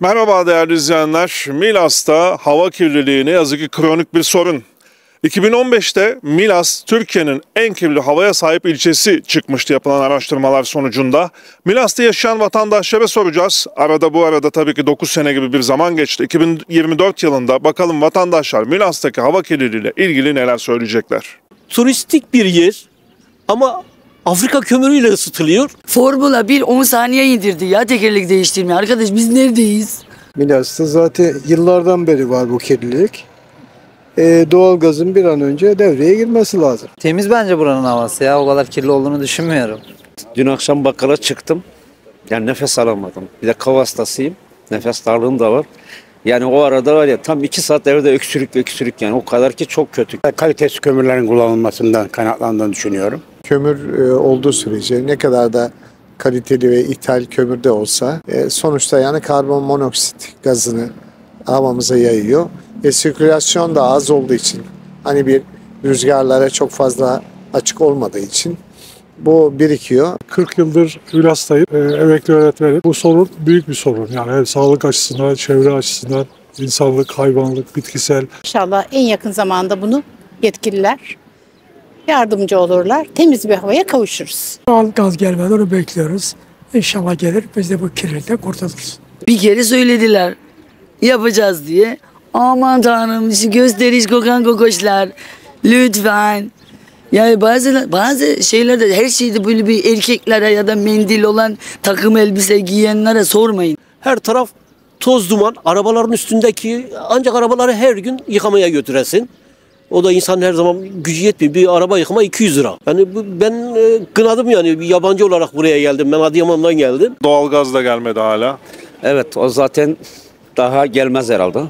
Merhaba değerli izleyenler. Milas'ta hava kirliliği ne yazık ki kronik bir sorun. 2015'te Milas, Türkiye'nin en kirli havaya sahip ilçesi çıkmıştı yapılan araştırmalar sonucunda. Milas'ta yaşayan vatandaşlara soracağız. Arada bu arada tabii ki 9 sene gibi bir zaman geçti. 2024 yılında bakalım vatandaşlar Milas'taki hava kirliliğiyle ilgili neler söyleyecekler. turistik bir yer ama Afrika kömürüyle ısıtılıyor. Formula 1 10 saniye indirdi ya tekerlek değiştirme. Arkadaş biz neredeyiz? Milas'ta zaten yıllardan beri var bu kirlilik. Ee, doğalgazın bir an önce devreye girmesi lazım. Temiz bence buranın havası ya. O kadar kirli olduğunu düşünmüyorum. Dün akşam bakkala çıktım. Yani nefes alamadım. Bir de kav hastasıyım. Nefes darlığım da var. Yani o arada var ya tam iki saat evde öksürük öksürük yani o kadar ki çok kötü. kalitesiz kömürlerin kullanılmasından kaynaklandığını düşünüyorum. Kömür e, olduğu sürece ne kadar da kaliteli ve ithal kömür de olsa e, sonuçta yani karbon monoksit gazını havamıza yayıyor. Ve sirkülasyon da az olduğu için hani bir rüzgarlara çok fazla açık olmadığı için bu birikiyor. 40 yıldır Ülas'tayım. Ee, emekli öğretmenim. Bu sorun büyük bir sorun. Yani hem sağlık açısından, çevre açısından, insanlık, hayvanlık, bitkisel. İnşallah en yakın zamanda bunu yetkililer yardımcı olurlar. Temiz bir havaya kavuşuruz. Doğal gaz gelmeden onu bekliyoruz. İnşallah gelir biz de bu kirlilikten kurtuluruz. Bir kere söylediler yapacağız diye. Aman tanrım şu gösteriş kokan kokoşlar. Lütfen. Yani bazı bazı şeylerde her şeyde böyle bir erkeklere ya da mendil olan takım elbise giyenlere sormayın. Her taraf toz duman. Arabaların üstündeki ancak arabaları her gün yıkamaya götüresin. O da insan her zaman gücü yetmiyor. Bir araba yıkama 200 lira. Yani bu- ben e, kınadım yani bir yabancı olarak buraya geldim. Ben Adıyaman'dan geldim. Doğalgaz da gelmedi hala. Evet o zaten daha gelmez herhalde.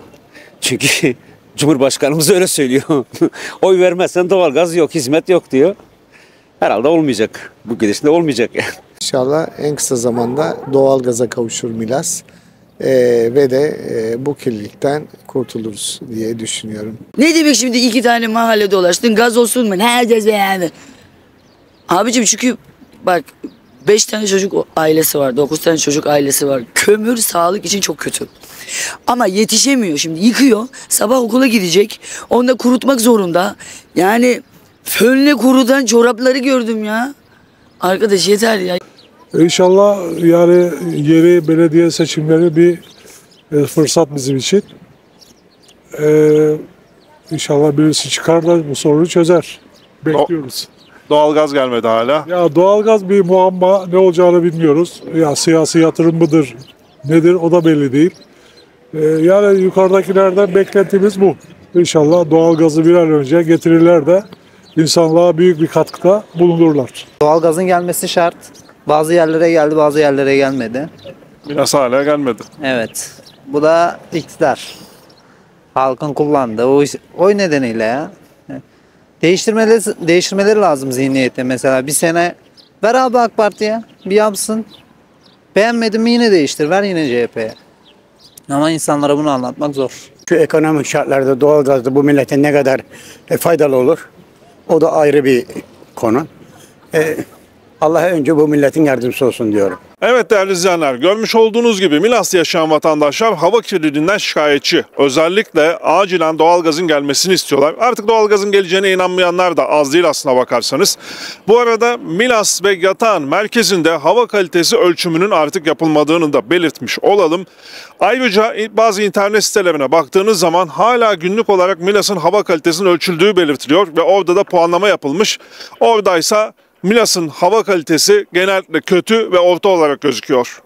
Çünkü Cumhurbaşkanımız öyle söylüyor. Oy vermezsen doğalgaz yok, hizmet yok diyor. Herhalde olmayacak. Bu gidişle olmayacak yani. İnşallah en kısa zamanda doğalgaza kavuşur Milas. Ee, ve de e, bu kirlilikten kurtuluruz diye düşünüyorum. Ne demek şimdi iki tane mahalle dolaştın gaz olsun mu? Nerede yani? Abicim çünkü bak beş tane çocuk ailesi var, dokuz tane çocuk ailesi var. Kömür sağlık için çok kötü. Ama yetişemiyor şimdi yıkıyor. Sabah okula gidecek. Onu da kurutmak zorunda. Yani fönle kurudan çorapları gördüm ya. Arkadaş yeter ya. İnşallah yani yeri belediye seçimleri bir e, fırsat bizim için. Ee, inşallah birisi çıkar da bu sorunu çözer. Bekliyoruz. Doğalgaz gelmedi hala. Ya doğalgaz bir muamma ne olacağını bilmiyoruz. Ya siyasi yatırım mıdır nedir o da belli değil. Ee, yani yukarıdakilerden beklentimiz bu. İnşallah doğalgazı bir an önce getirirler de insanlığa büyük bir katkıda bulunurlar. Doğalgazın gelmesi şart. Bazı yerlere geldi, bazı yerlere gelmedi. Milas hala gelmedi. Evet. Bu da iktidar. Halkın kullandığı oy, oy nedeniyle ya. Değiştirmeleri, değiştirmeleri lazım zihniyeti. Mesela bir sene ver abi AK Parti'ye bir yapsın. Beğenmedin mi yine değiştir. Ver yine CHP'ye. Ama insanlara bunu anlatmak zor. Şu ekonomik şartlarda doğalgazda bu millete ne kadar e, faydalı olur? O da ayrı bir konu. E, Allah önce bu milletin yardımcısı olsun diyorum. Evet değerli izleyenler görmüş olduğunuz gibi Milas'ta yaşayan vatandaşlar hava kirliliğinden şikayetçi. Özellikle acilen doğalgazın gelmesini istiyorlar. Artık doğalgazın geleceğine inanmayanlar da az değil aslına bakarsanız. Bu arada Milas ve Yatağan merkezinde hava kalitesi ölçümünün artık yapılmadığını da belirtmiş olalım. Ayrıca bazı internet sitelerine baktığınız zaman hala günlük olarak Milas'ın hava kalitesinin ölçüldüğü belirtiliyor ve orada da puanlama yapılmış. Oradaysa Milas'ın hava kalitesi genellikle kötü ve orta olarak gözüküyor.